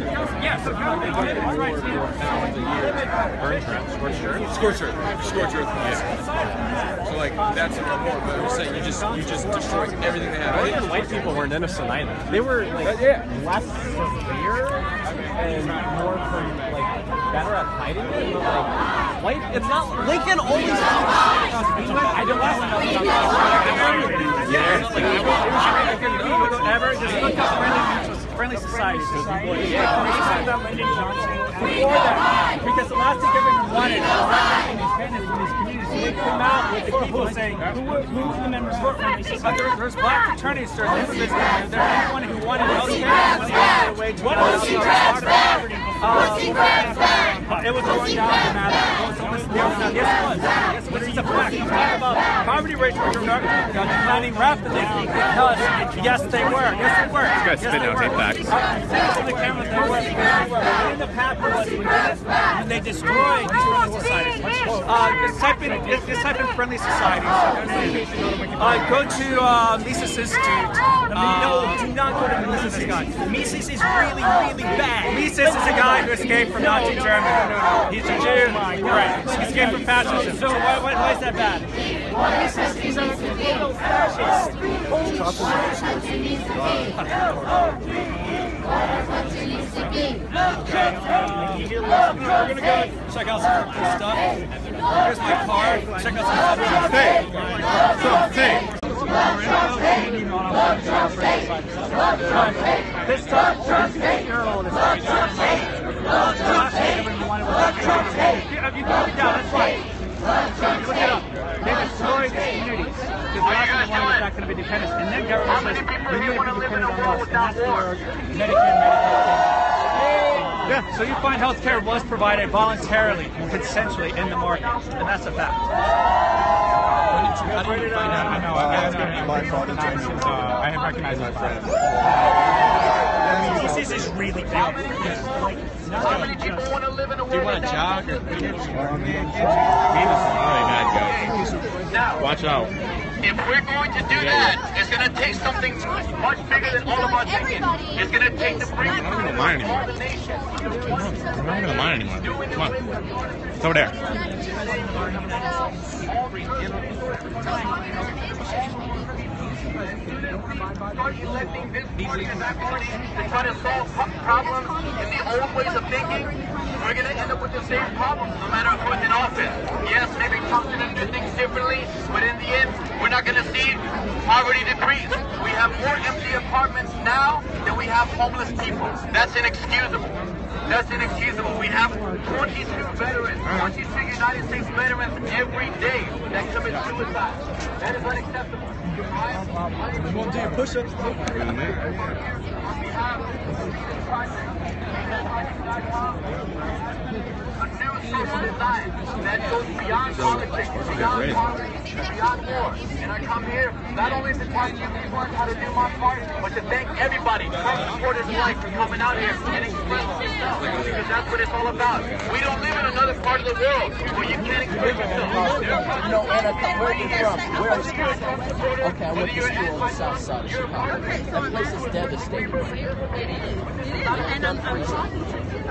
Yeah, so Burn trap, scorched earth. Scorched earth. Scorched earth. Yeah. So like that's a lot more. But I'm saying, you just you just destroy everything they have. I Even think white people weren't innocent either. They were like yeah. less severe and more like better at hiding it. But like white, it's not Lincoln always. I don't last ever just look up societies. Before that, because the last thing everyone wanted was independence in these communities. So they come out with the people saying, who were, who were the members for friendly society? There, there's black fraternities, there's immigrants, there's anyone who wanted health care, wanted a wage. What was the poverty? Uh, it was going down the listen, yes, it was. Yes, this is a fact. About poverty rates were declining rapidly because yes, they were. Yes, they were. guy's Yes, spitting they out were. hate facts. Uh, say this on the camera, they were. Because they were. What ended up happening was when they- when they destroyed these friendly societies. Uh, just type in, just just type in friendly societies. Uh, go to uh, Mises Institute. Uh, no, do not go to Mises guy. Mises is really, really bad. Mises is a guy who escaped from Nazi Germany. He's a Jew. Right. He escaped from fascism. So why, why, why is that bad? Mises is a total fascist. We're gonna go check out some cool stuff. Here's my car. Check out some stuff. This time, this girl is If you put it down, that's right. Look it up. They destroyed the communities. Because the last one was not going to be dependent. And then government says, you need to be dependent on us. And that's where Medicare and Medicaid. Yeah, so you find healthcare was provided voluntarily, consensually in the market, and that's a fact. How did you find out? I know. I was getting my fault. Uh, I have recognized my friend. This is really big. How many people want to live in a world Do you want to jog or? He was a really bad guy. Watch out. If we're going to do that, it's going to take something much bigger than all of our thinking. It's going to take the bring I'm not gonna mind anymore. all the nation. I'm not gonna mind anymore. Come on. It's over there. Start electing this party and that party to try to solve problems in the old ways of thinking. We're going to end up with the same problems no matter who's in office. Yes, maybe Trump's going to do things differently, but in the end, we're not going to see poverty decrease. We have more empty apartments now than we have homeless people. That's inexcusable. That's inexcusable. We have 22 veterans, 22 United States veterans every day that commit suicide. That is unacceptable. You want to do your push-ups? A new social design that goes beyond politics, beyond poverty, beyond war. And I come here not only to talk to you people how to do my part, but to thank everybody, Trump supporters alike, for coming out here and expressing yourself. Because that's what it's all about. We don't live in another part of the world where you can't express yourself. You know, Anna, where are you from? Where are you from? Okay, I went to school on the south side of Chicago. That place is devastating. And I'm, I'm talking to